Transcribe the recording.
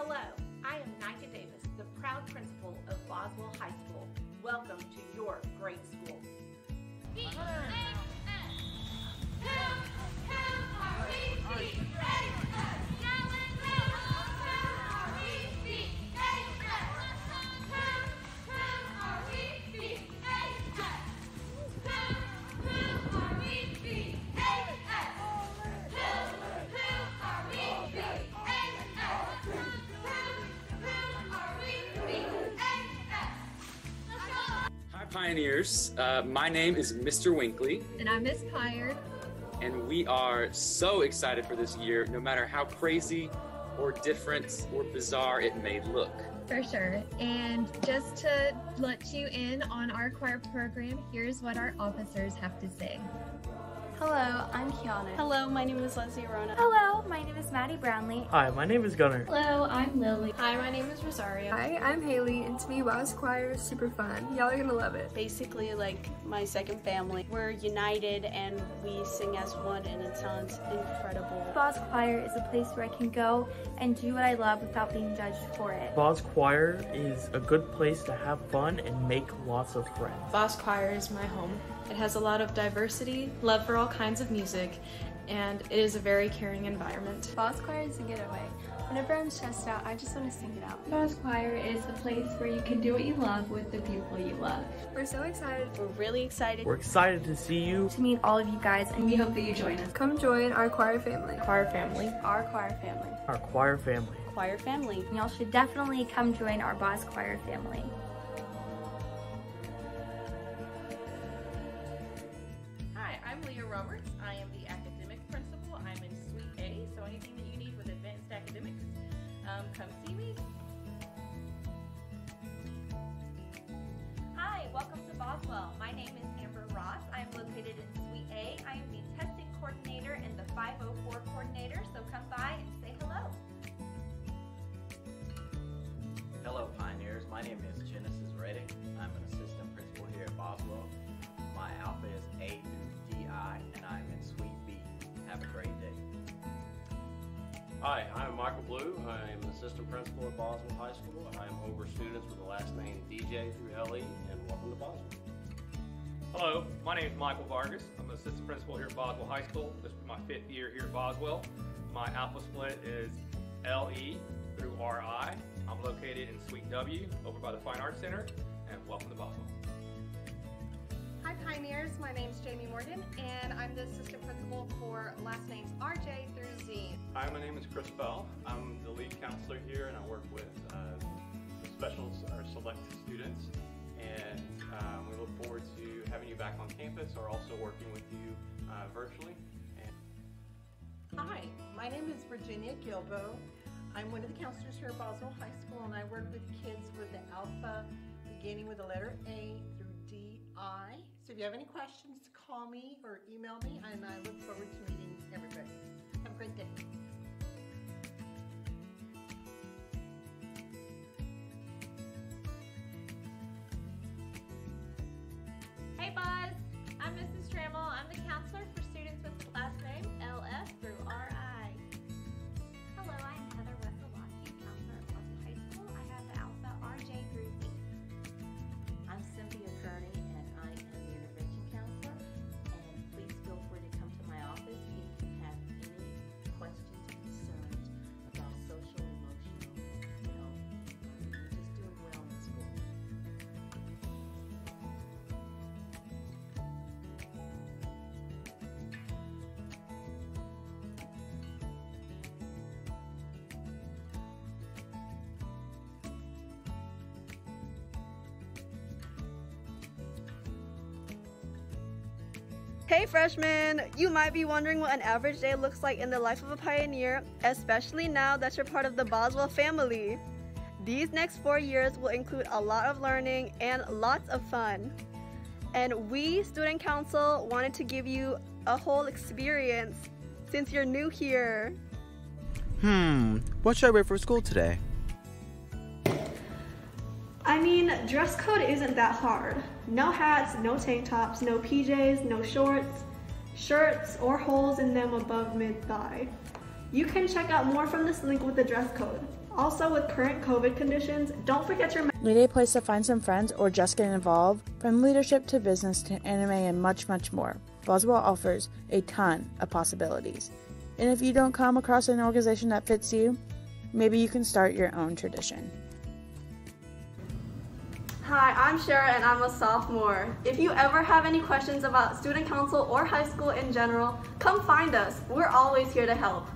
Hello, I am Nika Davis, the proud principal of Boswell High School. Welcome to your great school. Pioneers. Uh, my name is Mr. Winkley, And I'm Miss Pyre. and we are so excited for this year, no matter how crazy or different or bizarre it may look. For sure. And just to let you in on our choir program, here's what our officers have to say. Hello, I'm Kiana. Hello, my name is Leslie Rona. Hello, my name is Maddie Brownlee. Hi, my name is Gunnar. Hello, I'm Lily. Hi, my name is Rosario. Hi, I'm Haley, and to me, Wild's Choir is super fun. Y'all are gonna love it. Basically, like my second family. We're united and we sing as one, and it sounds incredible. Boss Choir is a place where I can go and do what I love without being judged for it. Boz Choir is a good place to have fun and make lots of friends. Boss Choir is my home. It has a lot of diversity, love for all kinds of music, and it is a very caring environment. Boss Choir is a getaway. Whenever I'm stressed out, I just want to sing it out. Boss Choir is the place where you can do what you love with the people you love. We're so excited. We're really excited. We're excited to see you. To meet all of you guys, And we hope that you join us. Come join our choir family. Choir family. Our choir family. Our choir family. Choir family. y'all should definitely come join our Boss Choir family. Anything that you need with advanced academics, um, come see me. Hi, welcome to Boswell. My name is Amber Ross. I am located in Suite A. I am the testing coordinator and the 504 coordinator, so come by and say hello. Hello, Pioneers. My name is Genesis Reddick. I'm an assistant principal here at Boswell. My alpha is A through DI, and I'm in Suite B. Have a great. Hi, I'm Michael Blue. I'm an assistant principal at Boswell High School. I'm over students with the last name DJ through LE, and welcome to Boswell. Hello, my name is Michael Vargas. I'm the assistant principal here at Boswell High School. This is my fifth year here at Boswell. My alpha split is LE through RI. I'm located in Suite W over by the Fine Arts Center, and welcome to Boswell. Hi Pioneers, my name is Jamie Morgan and I'm the assistant principal for last names RJ through Z. Hi, my name is Chris Bell. I'm the lead counselor here and I work with uh, special or select students. And um, we look forward to having you back on campus or also working with you uh, virtually. And Hi, my name is Virginia Gilbo. I'm one of the counselors here at Boswell High School and I work with kids with the alpha beginning with the letter A through DI. So if you have any questions, call me or email me and I look forward to meeting everybody. Have a great day. Hey Buzz, I'm Mrs. Trammell. I'm the counselor Hey freshmen! You might be wondering what an average day looks like in the life of a pioneer, especially now that you're part of the Boswell family. These next four years will include a lot of learning and lots of fun. And we, Student Council, wanted to give you a whole experience since you're new here. Hmm, what should I wear for school today? I mean, dress code isn't that hard. No hats, no tank tops, no PJs, no shorts, shirts, or holes in them above mid thigh. You can check out more from this link with the dress code. Also, with current COVID conditions, don't forget your. Need a place to find some friends or just get involved? From leadership to business to anime and much, much more, Boswell offers a ton of possibilities. And if you don't come across an organization that fits you, maybe you can start your own tradition. Hi, I'm Shara and I'm a sophomore. If you ever have any questions about student council or high school in general, come find us. We're always here to help.